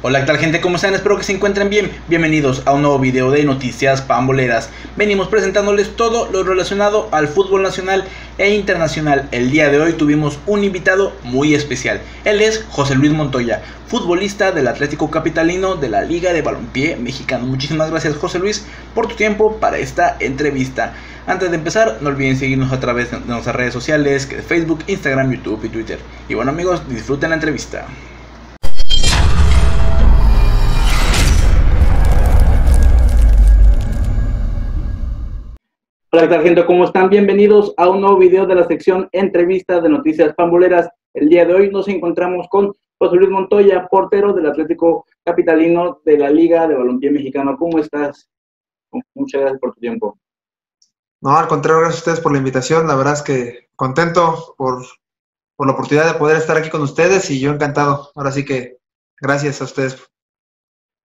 Hola, ¿qué tal gente? ¿Cómo están? Espero que se encuentren bien. Bienvenidos a un nuevo video de Noticias Pamboleras. Venimos presentándoles todo lo relacionado al fútbol nacional e internacional. El día de hoy tuvimos un invitado muy especial. Él es José Luis Montoya, futbolista del Atlético Capitalino de la Liga de Balompié Mexicano. Muchísimas gracias José Luis por tu tiempo para esta entrevista. Antes de empezar, no olviden seguirnos a través de nuestras redes sociales, que Facebook, Instagram, YouTube y Twitter. Y bueno amigos, disfruten la entrevista. Hola, ¿qué tal gente? ¿Cómo están? Bienvenidos a un nuevo video de la sección Entrevistas de Noticias Pamboleras. El día de hoy nos encontramos con José Luis Montoya, portero del Atlético Capitalino de la Liga de Balompié Mexicano. ¿Cómo estás? Muchas gracias por tu tiempo. No, al contrario, gracias a ustedes por la invitación. La verdad es que contento por, por la oportunidad de poder estar aquí con ustedes y yo encantado. Ahora sí que gracias a ustedes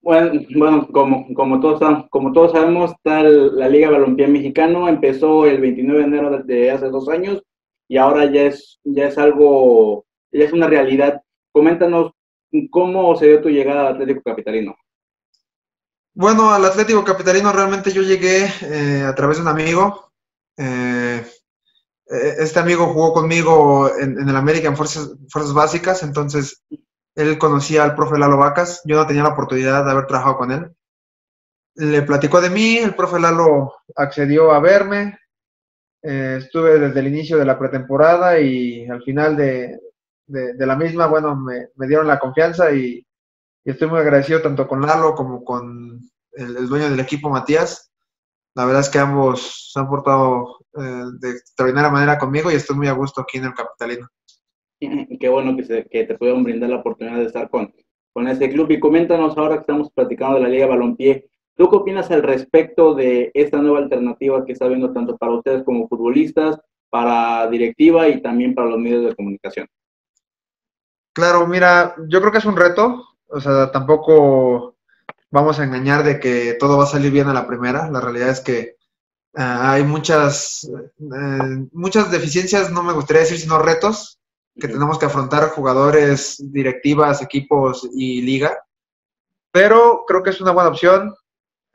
bueno, bueno como, como, todos, como todos sabemos, tal, la Liga Balompié Mexicano empezó el 29 de enero de hace dos años y ahora ya es, ya es algo, ya es una realidad. Coméntanos cómo se dio tu llegada al Atlético Capitalino. Bueno, al Atlético Capitalino realmente yo llegué eh, a través de un amigo. Eh, eh, este amigo jugó conmigo en, el América en Fuerzas Básicas, entonces él conocía al profe Lalo Vacas, yo no tenía la oportunidad de haber trabajado con él. Le platicó de mí, el profe Lalo accedió a verme, eh, estuve desde el inicio de la pretemporada y al final de, la misma, bueno, me, dieron la confianza y, estoy muy agradecido tanto con Lalo como con el, dueño del equipo, Matías. La verdad es que ambos se han portado eh, de extraordinaria manera conmigo y estoy muy a gusto aquí en el Capitalino. qué bueno que, que te pudieron brindar la oportunidad de estar con, con este club. Y coméntanos ahora que estamos platicando de la Liga Balompié, ¿tú qué opinas al respecto de esta nueva alternativa que está viendo tanto para ustedes como futbolistas, para directiva y también para los medios de comunicación? Claro, mira, yo creo que es un reto, o sea, tampoco vamos a engañar de que todo va a salir bien a la primera, la realidad es que ah, hay muchas, eh, muchas deficiencias, no me gustaría decir sino retos, que tenemos que afrontar jugadores, directivas, equipos y liga. Pero creo que es una buena opción.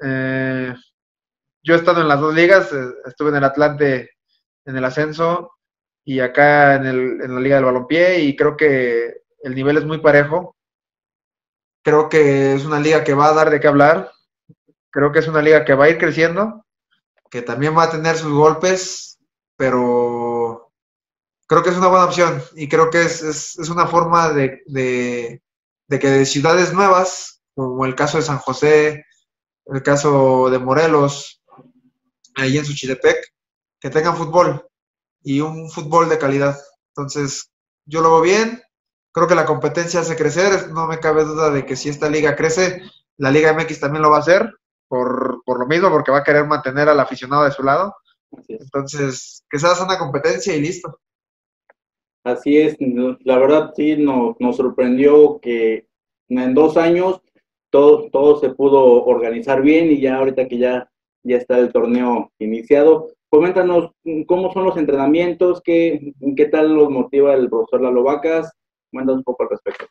Eh, yo he estado en las dos ligas, eh, estuve en el Atlante en el ascenso y acá en, el, en la Liga del Balompié y creo que el nivel es muy parejo. Creo que es una liga que va a dar de qué hablar. Creo que es una liga que va a ir creciendo, que también va a tener sus golpes, pero creo que es una buena opción y creo que es, es, es una forma de, de, de, que de ciudades nuevas, como el caso de San José, el caso de Morelos, ahí en Suchitepec, que tengan fútbol y un fútbol de calidad. Entonces, yo lo veo bien, creo que la competencia hace crecer, no me cabe duda de que si esta liga crece, la Liga MX también lo va a hacer, por, por lo mismo, porque va a querer mantener al aficionado de su lado. Entonces, que se haga una competencia y listo. Así es, la verdad sí nos, sorprendió que en dos años todo, todo se pudo organizar bien y ya ahorita que ya, ya está el torneo iniciado, coméntanos cómo son los entrenamientos, qué, qué tal los motiva el profesor Lalo Vacas, cuéntanos un poco al respecto.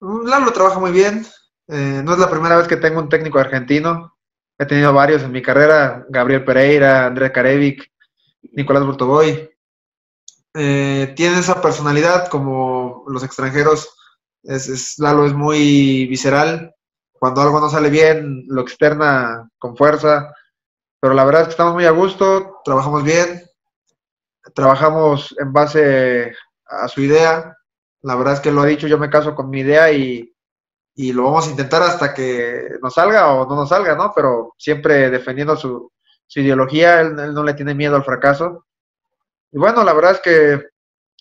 Mm, Lalo trabaja muy bien, eh, no es la primera vez que tengo un técnico argentino, he tenido varios en mi carrera, Gabriel Pereira, Andrés Carevic, Nicolás Burtoboy, eh, tiene esa personalidad como los extranjeros. Es, Lalo es muy visceral. Cuando algo no sale bien, lo externa con fuerza. Pero la verdad es que estamos muy a gusto, trabajamos bien, trabajamos en base a su idea. La verdad es que lo ha dicho, yo me caso con mi idea y, y lo vamos a intentar hasta que nos salga o no nos salga, ¿no? Pero siempre defendiendo su, su ideología, él, no le tiene miedo al fracaso. Y bueno, la verdad es que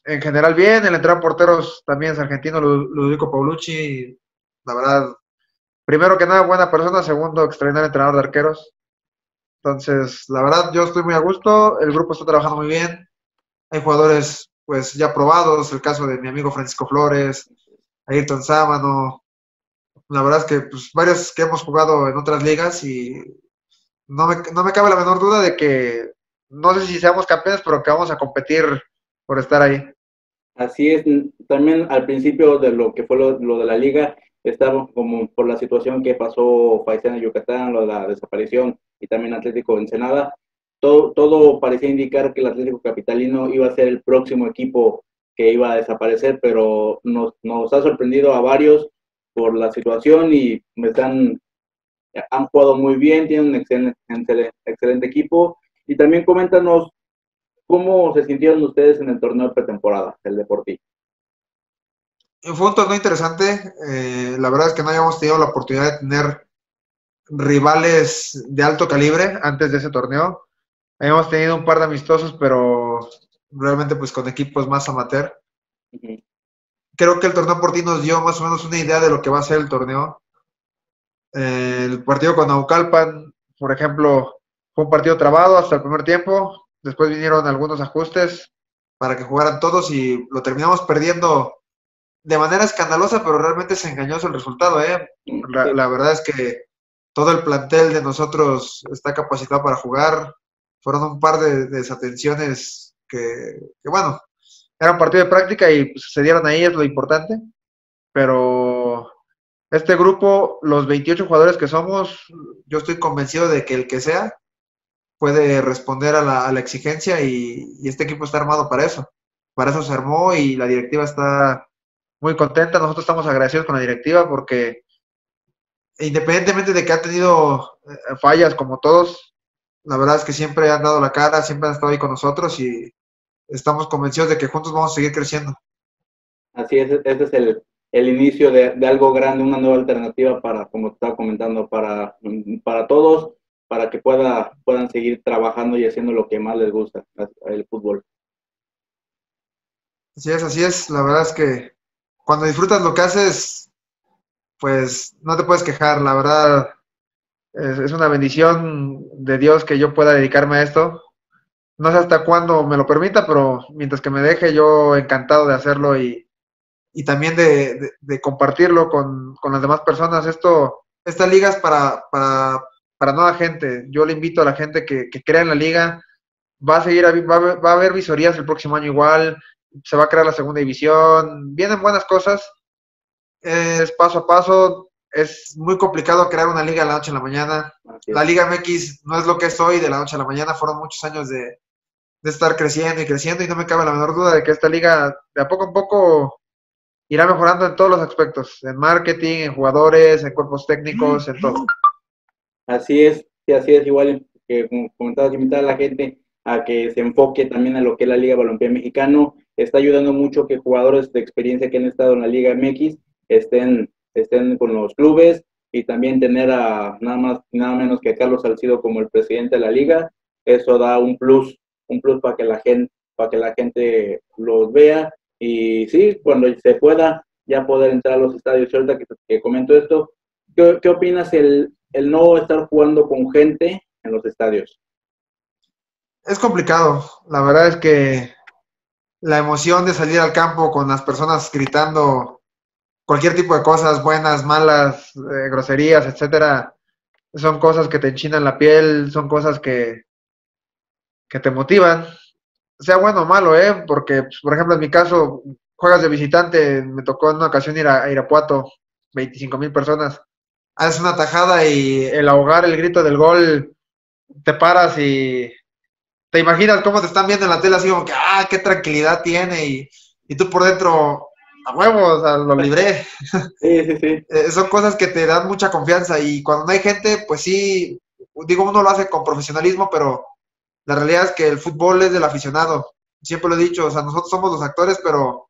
en general bien, el entrenador porteros también es argentino, Ludovico Paulucci, la verdad, primero que nada, buena persona, segundo, extraordinario entrenador de arqueros. Entonces, la verdad, yo estoy muy a gusto, el grupo está trabajando muy bien, hay jugadores pues ya probados, el caso de mi amigo Francisco Flores, Ayrton Sábano, la verdad es que pues varios que hemos jugado en otras ligas y no me, no me cabe la menor duda de que no sé si seamos campeones, pero que vamos a competir por estar ahí. Así es, también al principio de lo que fue lo, de la liga, estaba como por la situación que pasó Paisana Yucatán, lo de la desaparición y también Atlético Ensenada, todo, todo parecía indicar que el Atlético Capitalino iba a ser el próximo equipo que iba a desaparecer, pero nos, nos ha sorprendido a varios por la situación y están, han jugado muy bien, tienen un excelente, excelente equipo. Y también coméntanos cómo se sintieron ustedes en el torneo de pretemporada, el Deportivo. Fue un torneo interesante. Eh, la verdad es que no habíamos tenido la oportunidad de tener rivales de alto calibre antes de ese torneo. Habíamos tenido un par de amistosos, pero realmente pues con equipos más amateur. Creo que el torneo por ti nos dio más o menos una idea de lo que va a ser el torneo. el partido con Naucalpan, por ejemplo, fue un partido trabado hasta el primer tiempo. Después vinieron algunos ajustes para que jugaran todos y lo terminamos perdiendo de manera escandalosa, pero realmente es engañoso el resultado. ¿eh? La, verdad es que todo el plantel de nosotros está capacitado para jugar. Fueron un par de, desatenciones que, bueno, era un partido de práctica y pues, se dieron ahí, es lo importante. Pero este grupo, los 28 jugadores que somos, yo estoy convencido de que el que sea puede responder a la, a la exigencia y, este equipo está armado para eso. Para eso se armó y la directiva está muy contenta. Nosotros estamos agradecidos con la directiva porque independientemente de que ha tenido eh, fallas como todos, la verdad es que siempre han dado la cara, siempre han estado ahí con nosotros y estamos convencidos de que juntos vamos a seguir creciendo. Así es, este es el, el inicio de, de, algo grande, una nueva alternativa para, como estaba comentando, para, para todos, para que pueda, puedan seguir trabajando y haciendo lo que más les gusta, el fútbol. Así es, así es. La verdad es que cuando disfrutas lo que haces, pues no te puedes quejar, la verdad. Es, una bendición de Dios que yo pueda dedicarme a esto. No sé hasta cuándo me lo permita, pero mientras que me deje, yo encantado de hacerlo y, y también de, de, compartirlo con, con, las demás personas. Esto, esta liga es para, para, para nueva gente. Yo le invito a la gente que, que crea en la liga. Va a seguir, va a, va a haber visorías el próximo año igual se va a crear la segunda división, vienen buenas cosas, es paso a paso, es muy complicado crear una liga de la noche a la mañana. La Liga MX no es lo que es hoy de la noche a la mañana, fueron muchos años de, de estar creciendo y creciendo y no me cabe la menor duda de que esta liga de a poco a poco irá mejorando en todos los aspectos, en marketing, en jugadores, en cuerpos técnicos, en todo. Así es, y así es, igual que como comentabas, invitar a la gente a que se enfoque también en lo que es la Liga Balompié Mexicano. Está ayudando mucho que jugadores de experiencia que han estado en la Liga MX estén, estén con los clubes y también tener a nada más nada menos que a Carlos Salcido como el presidente de la liga. Eso da un plus, un plus para que la gente, para que la gente los vea y sí, cuando se pueda ya poder entrar a los estadios. Ahorita que, que comento esto, ¿qué, qué opinas el, el no estar jugando con gente en los estadios? es complicado. La verdad es que la emoción de salir al campo con las personas gritando cualquier tipo de cosas, buenas, malas, eh, groserías, etcétera, son cosas que te enchinan la piel, son cosas que, que te motivan, sea bueno o malo, ¿eh? Porque, pues, por ejemplo, en mi caso, juegas de visitante, me tocó en una ocasión ir a, Irapuato, 25 mil personas, haces una tajada y el ahogar el grito del gol, te paras y te imaginas cómo te están viendo en la tele así como que, ah, qué tranquilidad tiene y, y tú por dentro, a huevo, o sea, lo libré. Sí, sí, sí. Eh, son cosas que te dan mucha confianza y cuando no hay gente, pues sí, digo, uno lo hace con profesionalismo, pero la realidad es que el fútbol es del aficionado. Siempre lo he dicho, o sea, nosotros somos los actores, pero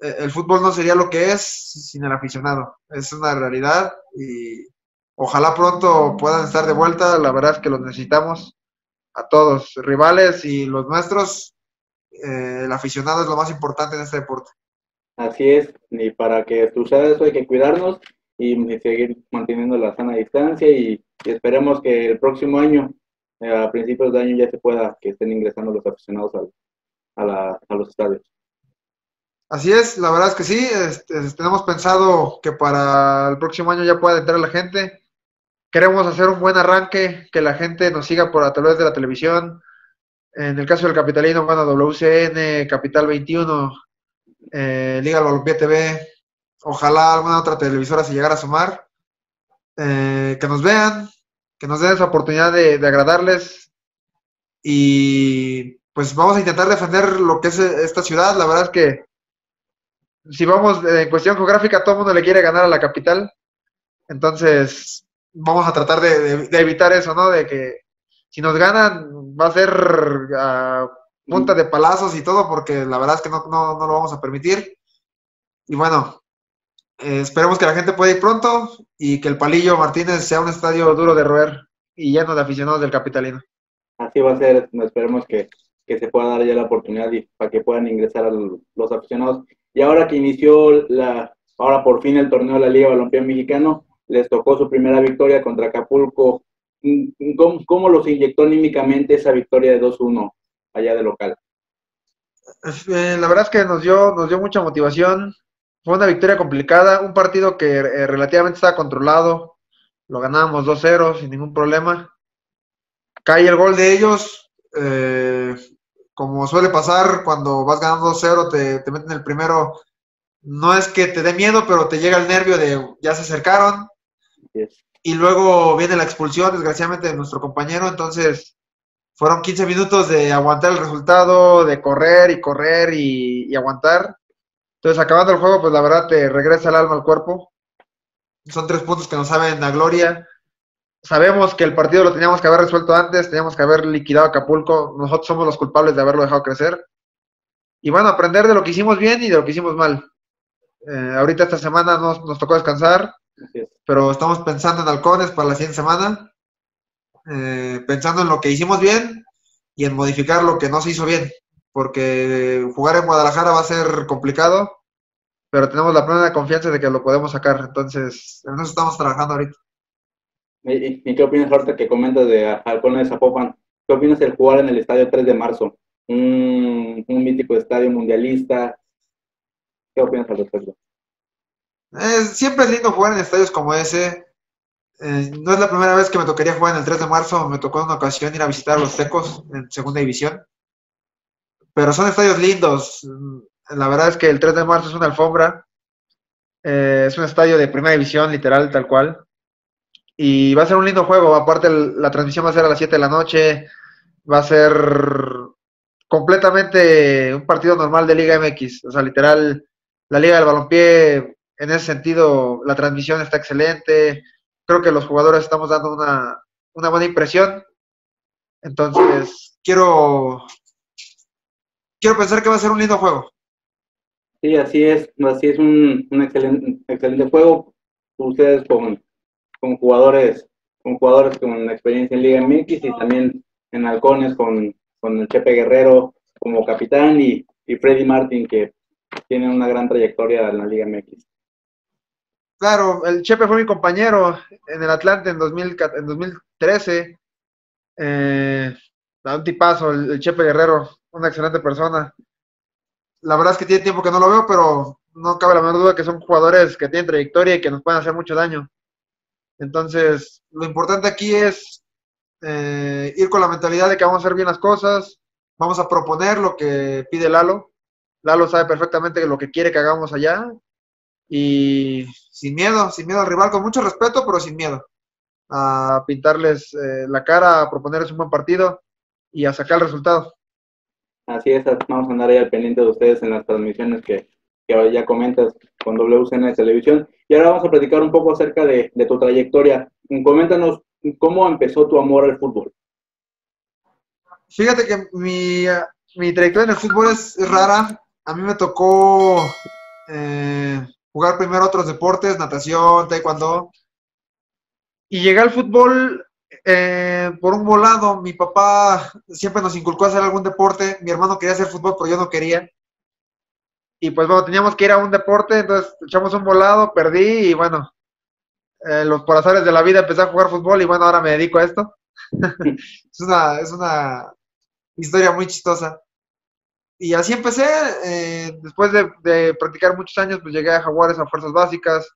eh, el fútbol no sería lo que es sin el aficionado. Es una realidad y ojalá pronto puedan estar de vuelta. La verdad es que los necesitamos a todos, rivales y los nuestros, eh, el aficionado es lo más importante en este deporte. Así es, y para que suceda eso hay que cuidarnos y seguir manteniendo la sana distancia y, esperemos que el próximo año, eh, a principios de año, ya se pueda que estén ingresando los aficionados a, la, a los estadios. Así es, la verdad es que sí, este, tenemos pensado que para el próximo año ya pueda entrar la gente Queremos hacer un buen arranque, que la gente nos siga por a través de la televisión. En el caso del Capitalino, bueno, WCN, Capital 21, eh, Liga TV. ojalá alguna otra televisora se llegara a sumar, eh, que nos vean, que nos den esa oportunidad de, agradarles y pues vamos a intentar defender lo que es esta ciudad. La verdad es que si vamos en cuestión geográfica, todo el mundo le quiere ganar a la capital. Entonces, vamos a tratar de, evitar eso, ¿no? De que si nos ganan, va a ser a punta de palazos y todo, porque la verdad es que no, no, no lo vamos a permitir. Y bueno, eh, esperemos que la gente pueda ir pronto y que el Palillo Martínez sea un estadio duro de roer y lleno de aficionados del capitalino. Así va a ser, esperemos que, que se pueda dar ya la oportunidad para que puedan ingresar los aficionados. Y ahora que inició la, ahora por fin el torneo de la Liga Balompié Mexicano, les tocó su primera victoria contra Acapulco. ¿Cómo, cómo los inyectó anímicamente esa victoria de 2-1 allá de local? Eh, la verdad es que nos dio, nos dio mucha motivación, fue una victoria complicada, un partido que eh, relativamente estaba controlado, lo ganábamos 2-0 sin ningún problema. Cae el gol de ellos, eh, como suele pasar cuando vas ganando 2-0, te, te meten el primero. No es que te dé miedo, pero te llega el nervio de ya se acercaron. Y luego viene la expulsión, desgraciadamente, de nuestro compañero. Entonces, fueron 15 minutos de aguantar el resultado, de correr y correr y aguantar. Entonces, acabando el juego, pues la verdad te regresa el alma al cuerpo. Son tres puntos que nos saben a gloria. Sabemos que el partido lo teníamos que haber resuelto antes, teníamos que haber liquidado Acapulco. Nosotros somos los culpables de haberlo dejado crecer. Y bueno, aprender de lo que hicimos bien y de lo que hicimos mal. Eh, ahorita esta semana nos, nos tocó descansar, pero estamos pensando en halcones para la siguiente semana. Eh, pensando en lo que hicimos bien y en modificar lo que no se hizo bien porque jugar en Guadalajara va a ser complicado, pero tenemos la plena confianza de que lo podemos sacar. Entonces, en eso estamos trabajando ahorita. ¿Y, qué opinas ahorita que comentas de Halcones de Zapopan? ¿Qué opinas del jugar en el estadio 3 de marzo? Un, mítico estadio mundialista. ¿Qué opinas al respecto? Eh, siempre es lindo jugar en estadios como ese. Eh, no es la primera vez que me tocaría jugar en el 3 de marzo. Me tocó en una ocasión ir a visitar a los Tecos en segunda división pero son estadios lindos. La verdad es que el 3 de marzo es una alfombra. Eh, es un estadio de primera división, literal, tal cual. Y va a ser un lindo juego. Aparte, la transmisión va a ser a las 7 de la noche. Va a ser completamente un partido normal de Liga MX. O sea, literal, la Liga del Balompié, en ese sentido, la transmisión está excelente. Creo que los jugadores estamos dando una, una buena impresión. Entonces, quiero quiero pensar que va a ser un lindo juego. Sí, así es, así es un, excelente, excelente juego. Ustedes con, con jugadores con jugadores con experiencia en Liga MX y también en Halcones con, con el Chepe Guerrero como capitán y, y Freddy Martin que tiene una gran trayectoria en la Liga MX. Claro, el Chepe fue mi compañero en el Atlante en, 2000, en 2013. Eh, un tipazo, el Chepe Guerrero una excelente persona. La verdad es que tiene tiempo que no lo veo, pero no cabe la menor duda que son jugadores que tienen trayectoria y que nos pueden hacer mucho daño. Entonces, lo importante aquí es eh, ir con la mentalidad de que vamos a hacer bien las cosas, vamos a proponer lo que pide Lalo. Lalo sabe perfectamente lo que quiere que hagamos allá y sin miedo, sin miedo al rival, con mucho respeto, pero sin miedo. A pintarles eh, la cara, a proponerles un buen partido y a sacar el resultado. Así es, vamos a andar ahí al pendiente de ustedes en las transmisiones que, que ya comentas con WCN Televisión. Y ahora vamos a platicar un poco acerca de, tu trayectoria. Coméntanos cómo empezó tu amor al fútbol. Fíjate que mi, mi trayectoria en el fútbol es, rara. A mí me tocó eh, jugar primero otros deportes, natación, taekwondo. Y llegué al fútbol eh, por un volado, mi papá siempre nos inculcó a hacer algún deporte. Mi hermano quería hacer fútbol, pero yo no quería. Y pues bueno, teníamos que ir a un deporte, entonces echamos un volado, perdí y bueno, eh, los por de la vida empecé a jugar fútbol y bueno, ahora me dedico a esto. es, una, es una historia muy chistosa. Y así empecé, eh, después de, de, practicar muchos años, pues llegué a Jaguares a Fuerzas Básicas,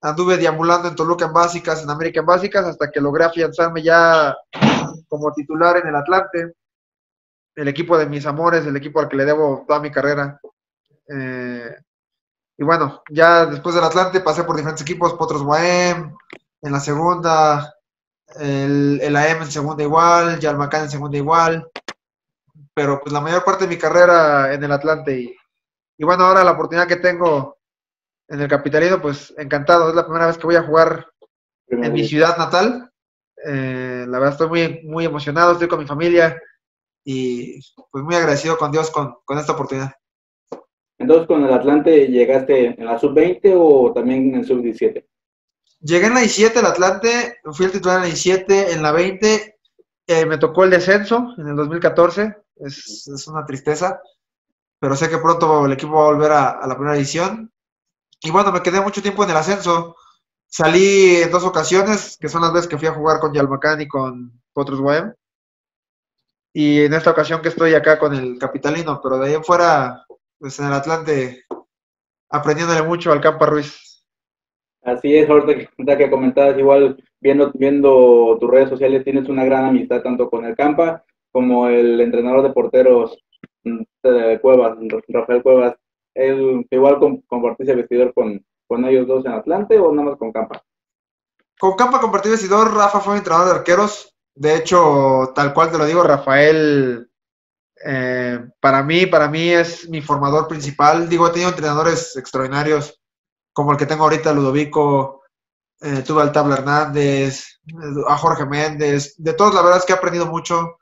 anduve deambulando en Toluca en básicas, en América en básicas, hasta que logré afianzarme ya como titular en el Atlante, el equipo de mis amores, el equipo al que le debo toda mi carrera. Eh, y bueno, ya después del Atlante pasé por diferentes equipos, Potros Guaem, en la segunda, el, el AM en segunda igual, Yalmacán en segunda igual, pero pues la mayor parte de mi carrera en el Atlante y, y bueno, ahora la oportunidad que tengo en el Capitalino, pues encantado, es la primera vez que voy a jugar en mi ciudad natal, eh, la verdad estoy muy, muy emocionado, estoy con mi familia y pues muy agradecido con Dios con, con esta oportunidad. Entonces, con el Atlante llegaste en la sub-20 o también en el sub-17? Llegué en la 17 el Atlante, fui el titular en la 17, en la 20 eh, me tocó el descenso en el 2014, es, una tristeza, pero sé que pronto el equipo va a volver a, la primera edición. Y bueno, me quedé mucho tiempo en el ascenso, salí en dos ocasiones, que son las veces que fui a jugar con Yalmacán y con Potros Guaem. Y en esta ocasión que estoy acá con el Capitalino, pero de ahí en fuera pues en el Atlante aprendiéndole mucho al Campa Ruiz. Así es, ahorita que comentabas, igual viendo, viendo tus redes sociales, tienes una gran amistad tanto con el Campa como el entrenador de porteros mm, de Cuevas, Rafael Cuevas. ¿Él igual compartiste vestidor con, con ellos dos en Atlante o nada más con Campa? Con Campa compartí vestidor, Rafa fue mi entrenador de arqueros. De hecho, tal cual te lo digo, Rafael eh, para mí, para mí es mi formador principal. Digo, he tenido entrenadores extraordinarios, como el que tengo ahorita, Ludovico, eh, tuve al Tabla Hernández, a Jorge Méndez. De todos, la verdad es que he aprendido mucho.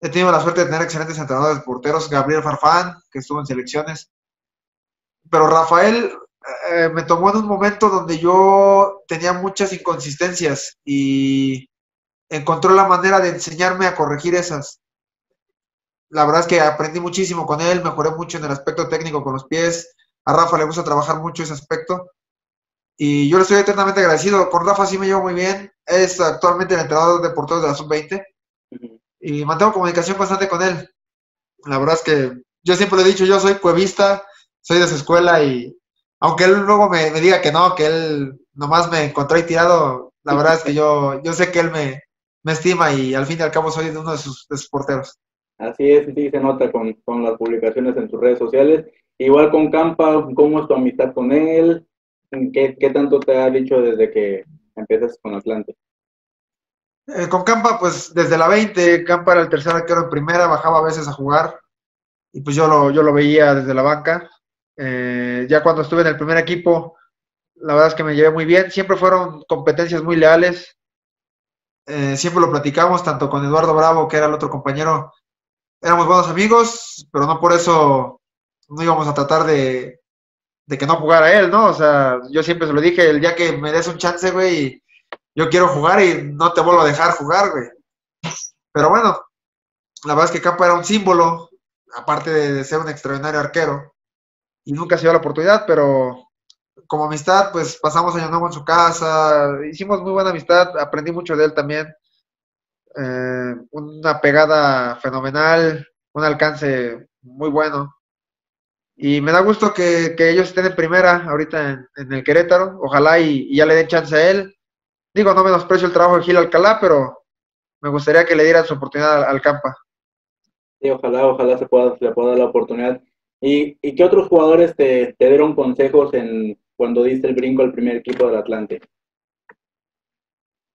He tenido la suerte de tener excelentes entrenadores porteros, Gabriel Farfán, que estuvo en selecciones. Pero Rafael eh, me tomó en un momento donde yo tenía muchas inconsistencias y encontró la manera de enseñarme a corregir esas la verdad es que aprendí muchísimo con él, mejoré mucho en el aspecto técnico con los pies. A Rafa le gusta trabajar mucho ese aspecto. Y yo le estoy eternamente agradecido. Con Rafa sí me llevo muy bien. Es actualmente el entrenador de porteros de la sub-20. Y mantengo comunicación constante con él. La verdad es que yo siempre le he dicho, yo soy cuevista, soy de su escuela y aunque él luego me, diga que no, que él nomás me encontró ahí tirado, la verdad es que yo, yo sé que él me, me estima y al fin y al cabo soy uno de sus, de sus porteros. Así es, sí se nota con, con, las publicaciones en tus redes sociales. Igual con Campa, ¿cómo es tu amistad con él? ¿Qué, qué tanto te ha dicho desde que empiezas con Atlante? Eh, con Campa, pues desde la 20, Campa era el tercer arquero en primera, bajaba a veces a jugar y pues yo lo, yo lo veía desde la banca. Eh, ya cuando estuve en el primer equipo, la verdad es que me llevé muy bien. Siempre fueron competencias muy leales. Eh, siempre lo platicamos, tanto con Eduardo Bravo, que era el otro compañero, éramos buenos amigos, pero no por eso no íbamos a tratar de, de que no jugara él, ¿no? O sea, yo siempre se lo dije, el día que me des un chance, güey, yo quiero jugar y no te vuelvo a dejar jugar, güey. Pero bueno, la verdad es que Campa era un símbolo, aparte de, ser un extraordinario arquero, y nunca se dio la oportunidad, pero como amistad, pues pasamos año nuevo en su casa, hicimos muy buena amistad, aprendí mucho de él también. Eh, una pegada fenomenal, un alcance muy bueno. Y me da gusto que, ellos estén en primera ahorita en, el Querétaro. Ojalá y, ya le den chance a él. Digo, no menosprecio el trabajo de Gil Alcalá, pero me gustaría que le dieran su oportunidad al, Campa. Sí, ojalá, ojalá se pueda, le pueda dar la oportunidad. ¿Y, y qué otros jugadores te, te dieron consejos en cuando diste el brinco al primer equipo del Atlante?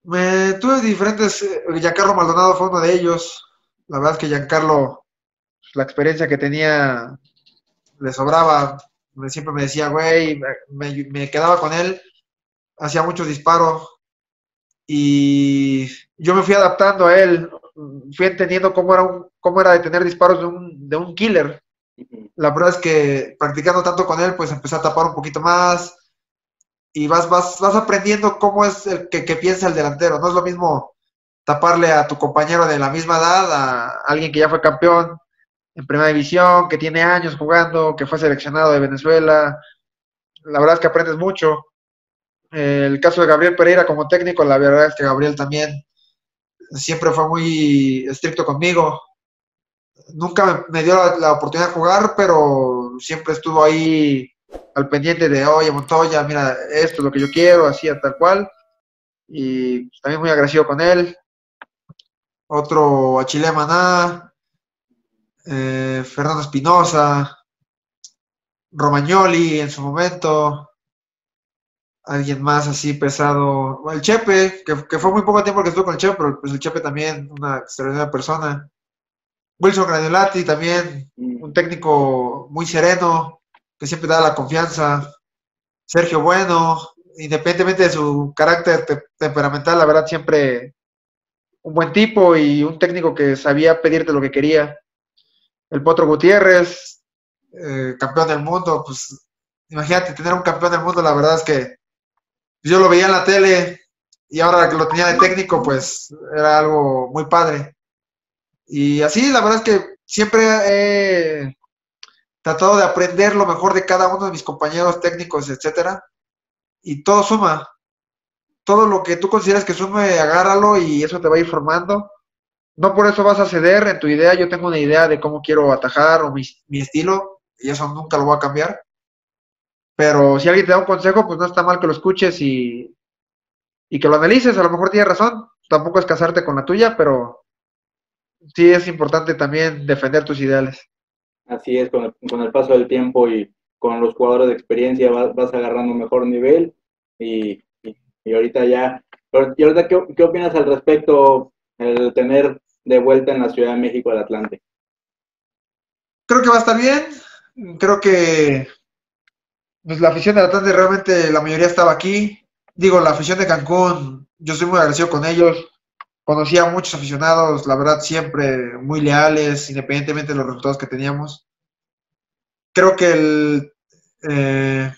Me tuve diferentes, eh, Giancarlo Maldonado fue uno de ellos. La verdad es que Giancarlo, la experiencia que tenía, le sobraba. Siempre me decía, güey, me, quedaba con él, hacía muchos disparos y yo me fui adaptando a él, fui entendiendo cómo era, un, cómo era de tener disparos de un, de un killer. La verdad es que practicando tanto con él, pues empecé a tapar un poquito más, y vas, vas, vas aprendiendo cómo es el que, piensa el delantero. No es lo mismo taparle a tu compañero de la misma edad, a alguien que ya fue campeón en primera división, que tiene años jugando, que fue seleccionado de Venezuela. La verdad es que aprendes mucho. El caso de Gabriel Pereira como técnico, la verdad es que Gabriel también siempre fue muy estricto conmigo. Nunca me, dio la, la oportunidad de jugar, pero siempre estuvo ahí al pendiente de, oye, Montoya, mira, esto es lo que yo quiero, así, tal cual. Y pues, también muy agradecido con él. Otro Achille Maná, eh, Fernando Espinosa. Romagnoli en su momento, alguien más así pesado, el Chepe, que, fue muy poco tiempo que estuvo con el Chepe, pero pues el Chepe también, una extraordinaria persona. Wilson Granulati también, mm. un técnico muy sereno, que siempre da la confianza. Sergio Bueno, independientemente de su carácter temperamental, la verdad siempre un buen tipo y un técnico que sabía pedirte lo que quería. El Potro Gutiérrez, eh, campeón del mundo, pues imagínate tener un campeón del mundo, la verdad es que yo lo veía en la tele y ahora que lo tenía de técnico, pues era algo muy padre. Y así, la verdad es que siempre he tratado de aprender lo mejor de cada uno de mis compañeros técnicos, etcétera, y todo suma. Todo lo que tú consideras que sume, agárralo y eso te va a ir formando. No por eso vas a ceder en tu idea. Yo tengo una idea de cómo quiero atajar o mi, estilo y eso nunca lo voy a cambiar. Pero si alguien te da un consejo, pues no está mal que lo escuches y, y que lo analices. A lo mejor tiene razón. Tampoco es casarte con la tuya, pero sí es importante también defender tus ideales. Así es, con el, con el paso del tiempo y con los jugadores de experiencia vas, agarrando un mejor nivel y, y, ahorita ya. ¿Y ahorita qué, qué opinas al respecto el tener de vuelta en la Ciudad de México el Atlante? Creo que va a estar bien. Creo que pues la afición de Atlante realmente la mayoría estaba aquí. Digo, la afición de Cancún, yo soy muy agradecido con ellos. Conocí a muchos aficionados, la verdad, siempre muy leales, independientemente de los resultados que teníamos. Creo que él eh,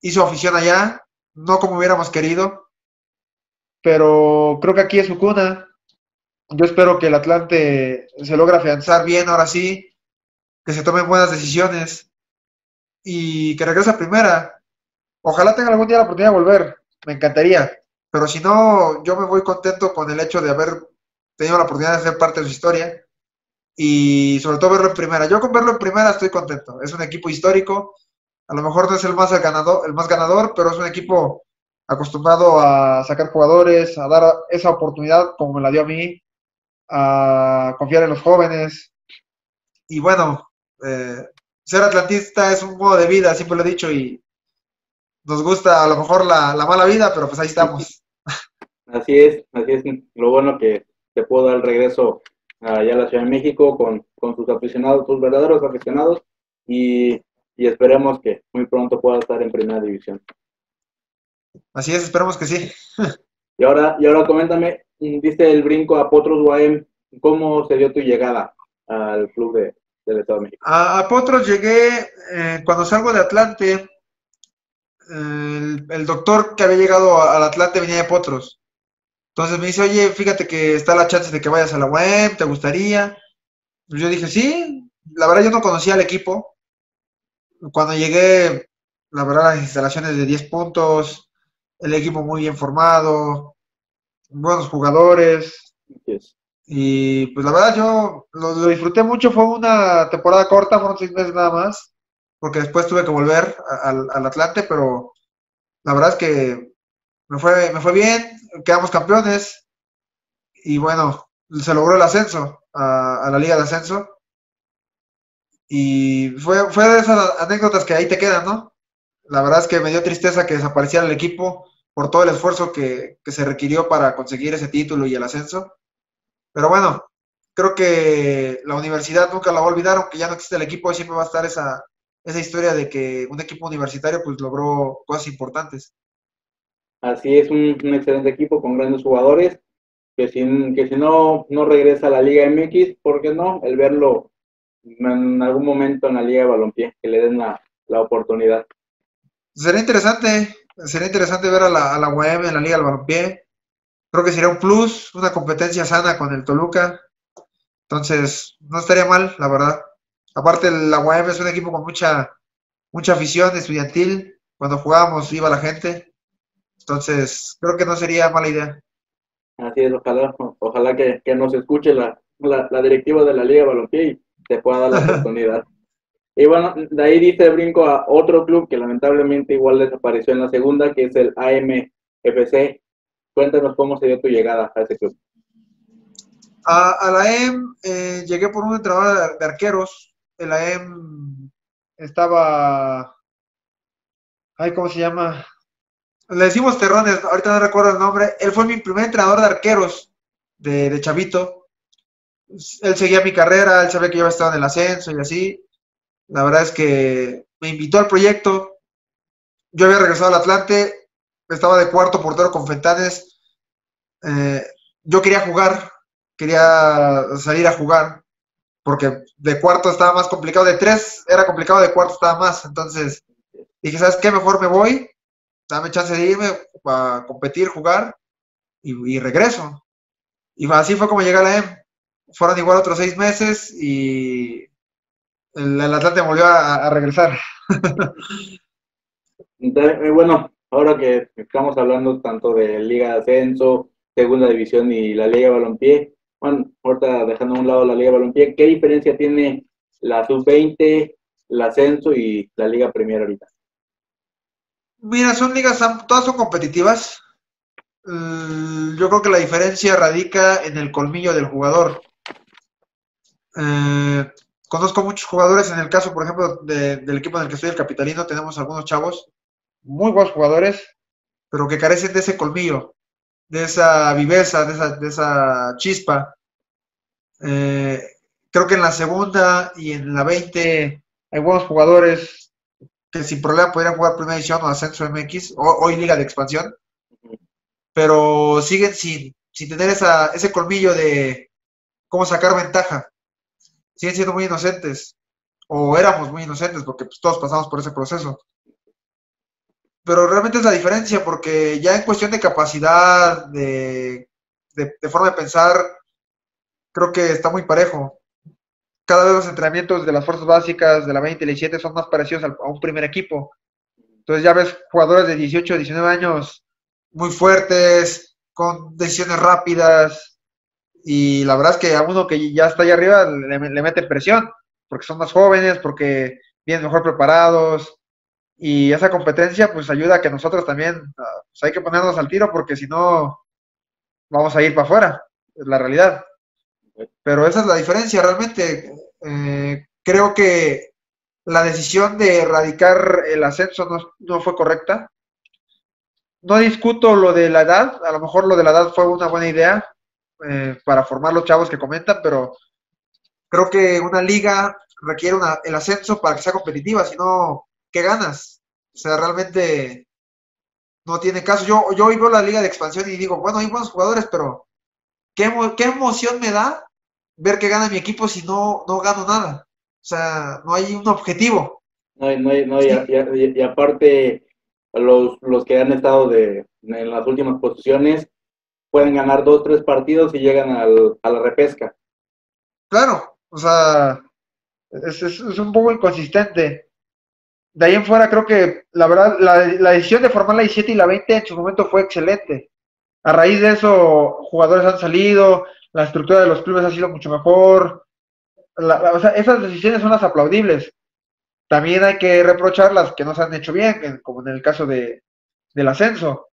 hizo afición allá, no como hubiéramos querido, pero creo que aquí es su cuna. Yo espero que el Atlante se logre afianzar bien ahora sí, que se tomen buenas decisiones y que regrese a primera. Ojalá tenga algún día la oportunidad de volver, me encantaría. Pero si no, yo me voy contento con el hecho de haber tenido la oportunidad de ser parte de su historia y sobre todo verlo en primera. Yo con verlo en primera estoy contento. Es un equipo histórico. A lo mejor no es el más ganador, el más ganador, pero es un equipo acostumbrado a sacar jugadores, a dar esa oportunidad como me la dio a mí, a confiar en los jóvenes. Y bueno, eh, ser atlantista es un modo de vida, siempre lo he dicho, y nos gusta a lo mejor la, mala vida, pero pues ahí estamos. Así es, así es. Lo bueno que te puedo dar el regreso allá a la Ciudad de México con, sus aficionados, tus verdaderos aficionados, y, y esperemos que muy pronto pueda estar en primera división. Así es, esperemos que sí. y ahora, y ahora coméntame, diste el brinco a Potros Guaem, ¿cómo se dio tu llegada al club de, del Estado de México? A, Potros llegué eh, cuando salgo de Atlante. El, doctor que había llegado al Atlante venía de Potros. Entonces me dice, oye, fíjate que está la chance de que vayas a la web, ¿te gustaría? Pues yo dije, sí, la verdad yo no conocía al equipo. Cuando llegué, la verdad las instalaciones de 10 puntos, el equipo muy bien formado, buenos jugadores. Y pues la verdad yo lo, disfruté mucho, fue una temporada corta, fueron seis meses nada más, porque después tuve que volver al, Atlante, pero la verdad es que me fue, me fue bien, quedamos campeones y bueno, se logró el ascenso a, la liga de ascenso. Y fue, fue de esas anécdotas que ahí te quedan, ¿no? La verdad es que me dio tristeza que desapareciera el equipo por todo el esfuerzo que, que se requirió para conseguir ese título y el ascenso pero bueno, creo que la universidad nunca la va a olvidar, aunque ya no existe el equipo, siempre va a estar esa, esa historia de que un equipo universitario pues logró cosas importantes. Así es, un, excelente equipo con grandes jugadores, que si, que si no, no regresa a la Liga MX, ¿por qué no? El verlo en algún momento en la Liga de Balompié, que le den la, la oportunidad. Sería interesante, sería interesante ver a la, a la UAM en la Liga del Balompié. Creo que sería un plus, una competencia sana con el Toluca. Entonces, no estaría mal, la verdad. Aparte, la UAM es un equipo con mucha, mucha afición estudiantil. Cuando jugábamos iba la gente. Entonces, creo que no sería mala idea. Así es, ojalá, ojalá que, nos escuche la, directiva de la Liga Balompié y te pueda dar la oportunidad. Y bueno, de ahí dice brinco a otro club que lamentablemente igual desapareció en la segunda, que es el AMFC. Cuéntanos cómo se dio tu llegada a ese club. A, la EM eh, llegué por un entrenador de, arqueros. El AEM estaba, ay, ¿cómo se llama? Le decimos Terrones, ahorita no recuerdo el nombre. Él fue mi primer entrenador de arqueros de, de Chavito. Él seguía mi carrera, él sabía que yo estado en el ascenso y así. La verdad es que me invitó al proyecto. Yo había regresado al Atlante, estaba de cuarto portero con Fentanes. Eh, yo quería jugar, quería salir a jugar, porque de cuarto estaba más complicado, de tres era complicado, de cuarto estaba más. Entonces dije, ¿sabes qué? Mejor me voy, dame chance de irme para competir, jugar y, regreso. Y así fue como llegué a la M. Fueron igual otros seis meses y el, Atlante volvió a, regresar. Eh, bueno, ahora que estamos hablando tanto de Liga de Ascenso, Segunda División y la Liga de Balompié, bueno, ahorita dejando a un lado la Liga de Balompié, ¿qué diferencia tiene la Sub-20, el Ascenso y la Liga Premier ahorita? Mira, son ligas, todas son competitivas. Mm, yo creo que la diferencia radica en el colmillo del jugador. Eh, conozco muchos jugadores, en el caso, por ejemplo, del equipo en el que estoy, el Capitalino, tenemos algunos chavos, muy buenos jugadores, pero que carecen de ese colmillo, de esa viveza, de esa, de esa chispa. Eh, creo que en la segunda y en la 20 hay buenos jugadores que sin problema podrían jugar primera edición o ascenso MX, o, hoy liga de expansión, pero siguen sin, sin tener esa, ese colmillo de cómo sacar ventaja siguen siendo muy inocentes, o éramos muy inocentes, porque pues, todos pasamos por ese proceso. Pero realmente es la diferencia, porque ya en cuestión de capacidad, de, de, forma de pensar, creo que está muy parejo. Cada vez los entrenamientos de las fuerzas básicas, de la 20 y la 17, son más parecidos a un primer equipo. Entonces ya ves jugadores de 18, 19 años muy fuertes, con decisiones rápidas, y la verdad es que a uno que ya está allá arriba le, mete presión, porque son más jóvenes, porque vienen mejor preparados, y esa competencia pues ayuda a que nosotros también, ah, pues, hay que ponernos al tiro, porque si no, vamos a ir para afuera, es la realidad. Pero esa es la diferencia, realmente. Eh, creo que la decisión de erradicar el ascenso no, no, fue correcta. No discuto lo de la edad, a lo mejor lo de la edad fue una buena idea, eh, para formar los chavos que comentan, pero creo que una liga requiere el ascenso para que sea competitiva, si no, ¿qué ganas? O sea, realmente no tiene caso. Yo, yo hoy veo la liga de expansión y digo, bueno, hay buenos jugadores, pero ¿qué, qué emoción me da ver que gana mi equipo si no, no gano nada? O sea, no hay un objetivo. No, no, no y, y, aparte, los, los que han estado de, en las últimas posiciones, pueden ganar dos, tres partidos y llegan al, a la repesca. Claro, o sea, es, es, un poco inconsistente. De ahí en fuera creo que la verdad la, la decisión de formar la 17 y la 20 en su momento fue excelente. A raíz de eso, jugadores han salido, la estructura de los clubes ha sido mucho mejor. o sea, esas decisiones son las aplaudibles. También hay que reprochar las que no se han hecho bien, como en el caso de, del ascenso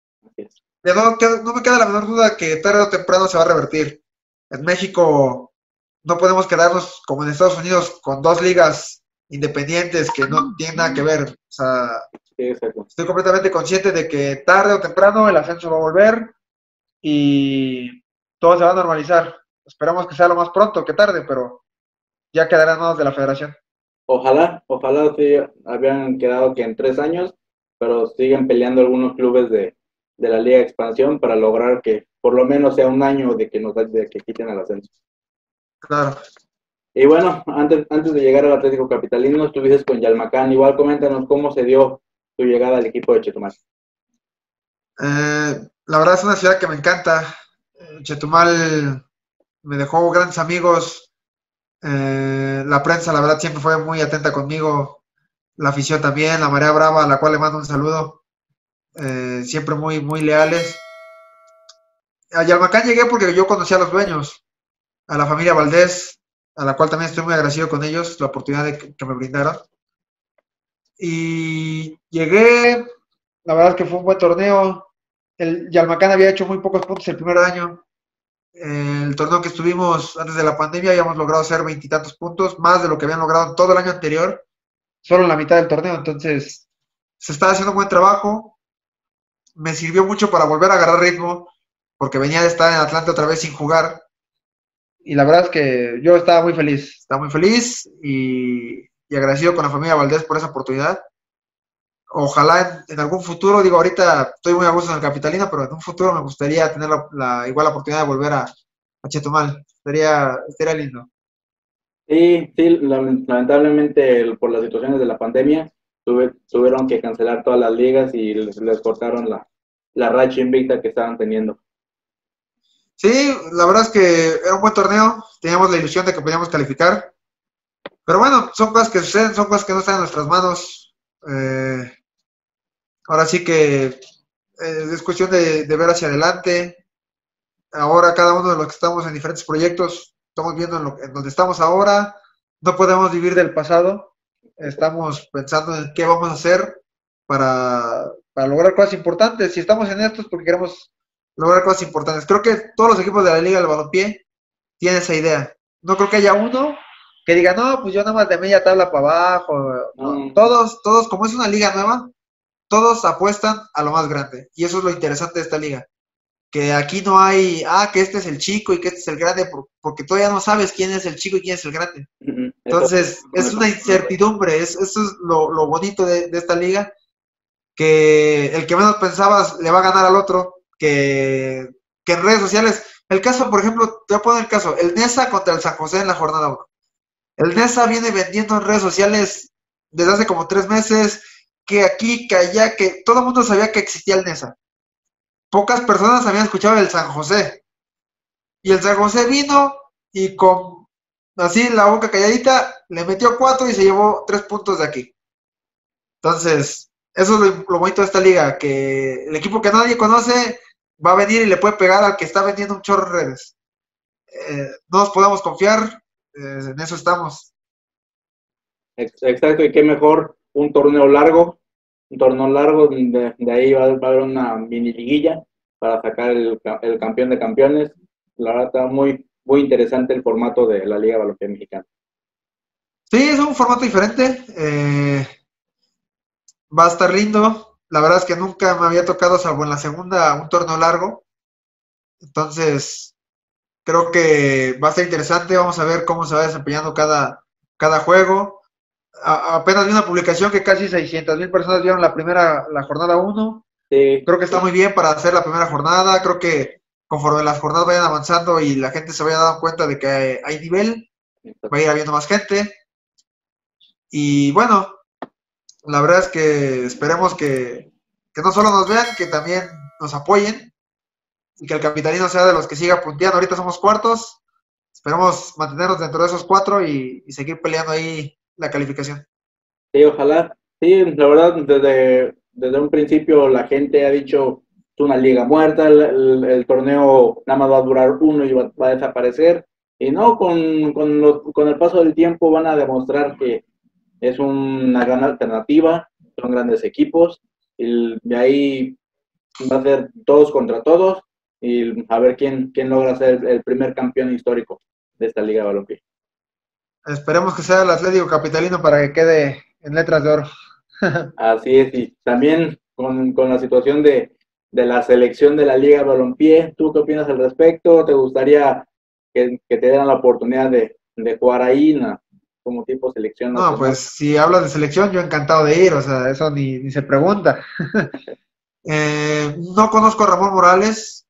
no, me queda la menor duda que tarde o temprano se va a revertir. En México no podemos quedarnos como en Estados Unidos con dos ligas independientes que no tienen nada que ver. O sea, estoy completamente consciente de que tarde o temprano el ascenso va a volver y todo se va a normalizar. Esperamos que sea lo más pronto que tarde, pero ya quedarán manos de la federación. Ojalá, ojalá sí habían quedado que en tres años, pero siguen peleando algunos clubes de, de la Liga de Expansión para lograr que por lo menos sea un año de que nos de que quiten el ascenso. Claro. Y bueno, antes, antes de llegar al Atlético Capitalino, estuviste con Yalmacán. Igual coméntanos cómo se dio tu llegada al equipo de Chetumal. Eh, la verdad es una ciudad que me encanta. Chetumal me dejó grandes amigos. Eh, la prensa, la verdad, siempre fue muy atenta conmigo. La afición también, la Marea Brava, a la cual le mando un saludo. Eh, siempre muy, muy leales. A Yalmacán llegué porque yo conocí a los dueños, a la familia Valdés, a la cual también estoy muy agradecido con ellos, la oportunidad que, me brindaron. Y llegué, la verdad que fue un buen torneo. El Yalmacán había hecho muy pocos puntos el primer año. El torneo que estuvimos antes de la pandemia habíamos logrado hacer veintitantos puntos, más de lo que habían logrado todo el año anterior. solo en la mitad del torneo, entonces se está haciendo un buen trabajo. Me sirvió mucho para volver a agarrar ritmo, porque venía de estar en Atlanta otra vez sin jugar. Y la verdad es que yo estaba muy feliz, estaba muy feliz y, y agradecido con la familia Valdés por esa oportunidad. Ojalá en, algún futuro, digo, ahorita estoy muy a gusto en el Capitalino, pero en un futuro me gustaría tener la, igual la oportunidad de volver a, a Chetumal. Estaría, estaría lindo. Sí, sí, lamentablemente por las situaciones de la pandemia tuvieron que cancelar todas las ligas y les, cortaron la, la racha invicta que estaban teniendo. Sí, la verdad es que era un buen torneo, teníamos la ilusión de que podíamos calificar, pero bueno, son cosas que suceden, son cosas que no están en nuestras manos. Eh, ahora sí que eh, es cuestión de, ver hacia adelante. Ahora cada uno de los que estamos en diferentes proyectos, estamos viendo en, lo, en donde estamos ahora, no podemos vivir del pasado, estamos pensando en qué vamos a hacer para, para lograr cosas importantes. Si estamos en esto es porque queremos lograr cosas importantes. Creo que todos los equipos de la Liga del Balompié tienen esa idea. No creo que haya uno que diga, no, pues yo nada más de media tabla para abajo. Todos, todos, como es una liga nueva, todos apuestan a lo más grande. Y eso es lo interesante de esta liga. Que aquí no hay, ah, que este es el chico y que este es el grande, porque todavía no sabes quién es el chico y quién es el grande. Entonces, es una incertidumbre, es, eso es lo, bonito de, de, esta liga, que el que menos pensabas le va a ganar al otro, que, en redes sociales, el caso, por ejemplo, te voy a poner el caso, el NESA contra el San José en la jornada 1. El NESA viene vendiendo en redes sociales desde hace como tres meses, que aquí, que allá, que todo el mundo sabía que existía el NESA. Pocas personas habían escuchado el San José. Y el San José vino y con así la boca calladita le metió cuatro y se llevó tres puntos de aquí. Entonces, eso es lo, bonito de esta liga, que el equipo que nadie conoce va a venir y le puede pegar al que está vendiendo un chorro de redes. Eh, no nos podemos confiar, eh, en eso estamos. Exacto, y qué mejor un torneo largo, un torneo largo, de, de ahí va, a haber una mini liguilla para sacar el, campeón de campeones. La verdad está muy, muy interesante el formato de la Liga Balompié Mexicana. Sí, es un formato diferente. Eh, va a estar lindo la verdad es que nunca me había tocado, salvo en la segunda, un torneo largo. Entonces, creo que va a ser interesante. Vamos a ver cómo se va desempeñando cada, cada juego. Apenas vi una publicación que casi 600 mil personas vieron la primera, la jornada 1. Creo que está muy bien para hacer la primera jornada. Creo que conforme las jornadas vayan avanzando y la gente se vaya dando cuenta de que hay nivel, va a ir habiendo más gente. Y bueno, la verdad es que esperemos que, no solo nos vean, que también nos apoyen y que el capitalino sea de los que siga punteando. Ahorita somos cuartos, esperemos mantenernos dentro de esos cuatro y, seguir peleando ahí la calificación. Sí, ojalá. Sí, la verdad, desde, desde un principio la gente ha dicho es una liga muerta, el, torneo nada más va a durar uno y va, a desaparecer. Y no, con, con el paso del tiempo van a demostrar que es una gran alternativa, son grandes equipos, y de ahí va a ser todos contra todos y a ver quién, quién logra ser el primer campeón histórico de esta Liga de Balompié. Esperemos que sea el Atlético Capitalino para que quede en letras de oro. Así es, y también con, la situación de, la selección de la Liga de Balompié, ¿tú qué opinas al respecto? ¿Te gustaría que, te dieran la oportunidad de, de jugar ahí? como tipo selección. No, pues si hablas de selección, yo encantado de ir, o sea, eso ni, ni se pregunta. Eh, no conozco a Ramón Morales.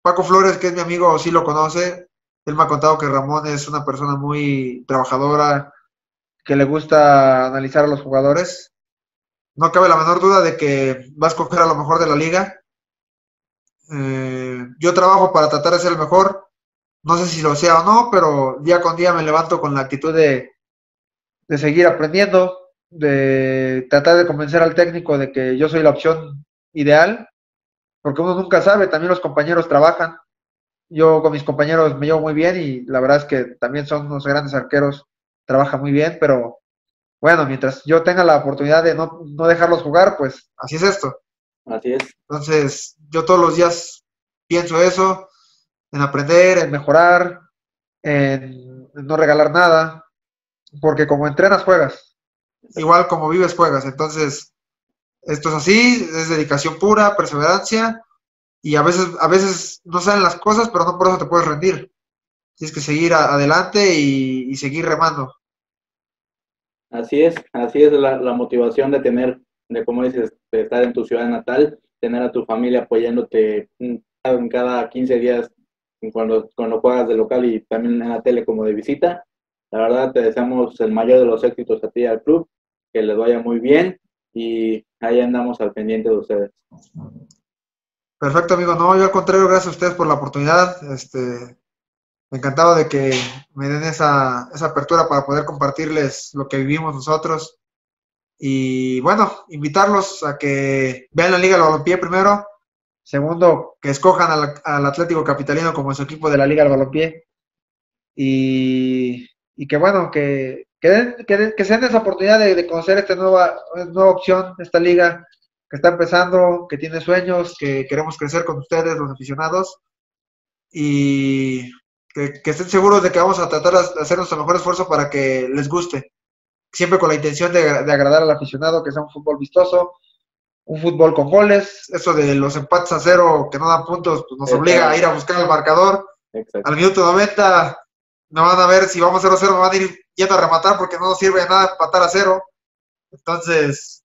Paco Flores, que es mi amigo, sí lo conoce. Él me ha contado que Ramón es una persona muy trabajadora, que le gusta analizar a los jugadores. No cabe la menor duda de que va a escoger a lo mejor de la liga. Eh, yo trabajo para tratar de ser el mejor no sé si lo sea o no, pero día con día me levanto con la actitud de, seguir aprendiendo, de tratar de convencer al técnico de que yo soy la opción ideal, porque uno nunca sabe, también los compañeros trabajan. Yo con mis compañeros me llevo muy bien y la verdad es que también son unos grandes arqueros, trabajan muy bien, pero bueno, mientras yo tenga la oportunidad de no, no dejarlos jugar, pues así es esto. Así es. Entonces, yo todos los días pienso eso, en aprender, en mejorar, en, no regalar nada, porque como entrenas, juegas. igual como vives, juegas. Entonces, esto es así, es dedicación pura, perseverancia, y a veces, a veces no salen las cosas, pero no por eso te puedes rendir. Tienes que seguir adelante y, seguir remando. Así es, así es la, motivación de tener, de como dices, de estar en tu ciudad natal, tener a tu familia apoyándote en cada 15 días cuando, cuando juegas de local y también en la tele como de visita. La verdad, te deseamos el mayor de los éxitos a ti y al club, que les vaya muy bien y ahí andamos al pendiente de ustedes. Perfecto, amigo. No, yo al contrario, gracias a ustedes por la oportunidad. Este, encantado de que me den esa, esa apertura para poder compartirles lo que vivimos nosotros. Y bueno, invitarlos a que vean la Liga del Balompié primero. Segundo, que escojan al, Atlético Capitalino como su equipo de la Liga del Balompié. Y, y que bueno, que, que, que, se den esa oportunidad de, conocer esta nueva, nueva opción, esta liga que está empezando, que tiene sueños, que queremos crecer con ustedes, los aficionados. Y que, estén seguros de que vamos a tratar de hacer nuestro mejor esfuerzo para que les guste. Siempre con la intención de, agradar al aficionado, que sea un fútbol vistoso, un fútbol con goles. Eso de los empates a cero que no dan puntos, pues nos obliga a ir a buscar el marcador. Al minuto 90 no van a ver si vamos a 0-0, me van a ir yendo a rematar porque no nos sirve de nada empatar a cero. Entonces,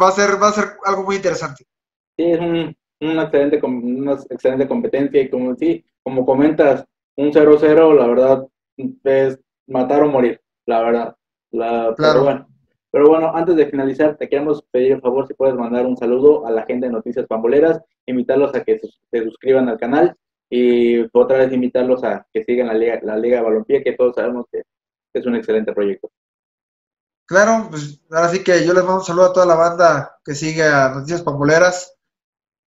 va a ser, va a ser algo muy interesante. Sí, es un, una, excelente, una excelente competencia y como, sí, como comentas, un 0-0, la verdad, es matar o morir, la verdad. La, claro. Pero bueno, pero bueno, antes de finalizar, te queremos pedir el favor si puedes mandar un saludo a la gente de Noticias Pamboleras, invitarlos a que se suscriban al canal y otra vez invitarlos a que sigan la Liga, la Liga de Balompié, que todos sabemos que es un excelente proyecto. Claro, pues ahora sí que yo les mando un saludo a toda la banda que sigue a Noticias Pamboleras.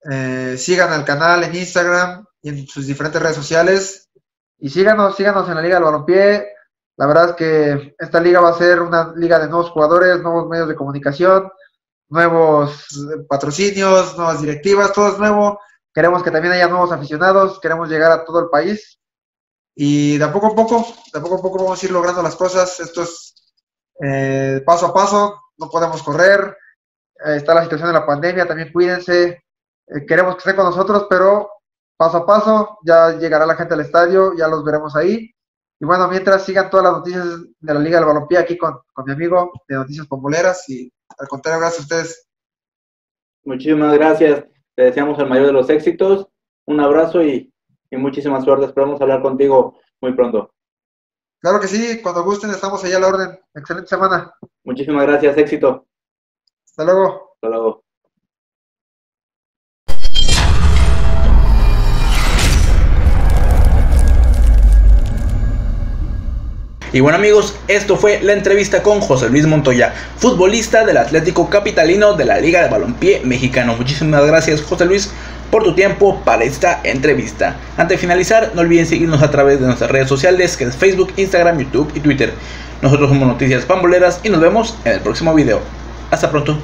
Eh, sigan al canal en Instagram y en sus diferentes redes sociales. Y síganos, síganos en la Liga del Balompié. La verdad es que esta liga va a ser una liga de nuevos jugadores, nuevos medios de comunicación, nuevos patrocinios, nuevas directivas, todo es nuevo. Queremos que también haya nuevos aficionados, queremos llegar a todo el país y de a poco a poco, de a poco a poco vamos a ir logrando las cosas. Esto es eh, paso a paso, no podemos correr. Eh, está la situación de la pandemia, también cuídense. Eh, queremos que estén con nosotros, pero paso a paso ya llegará la gente al estadio, ya los veremos ahí. Y bueno, mientras sigan todas las noticias de la Liga del Balompié aquí con, con mi amigo de Noticias Pomboleras y al contrario, gracias a ustedes. Muchísimas gracias. Te deseamos el mayor de los éxitos. Un abrazo y, y muchísima suerte. Esperamos hablar contigo muy pronto. Claro que sí, cuando gusten estamos allá a la orden. Excelente semana. Muchísimas gracias, éxito. Hasta luego. Hasta luego. Y bueno amigos, esto fue la entrevista con José Luis Montoya, futbolista del Atlético Capitalino de la Liga de Balompié Mexicano. Muchísimas gracias José Luis por tu tiempo para esta entrevista. Antes de finalizar, no olviden seguirnos a través de nuestras redes sociales que es Facebook, Instagram, YouTube y Twitter. Nosotros somos Noticias Pamboleras y nos vemos en el próximo video. Hasta pronto.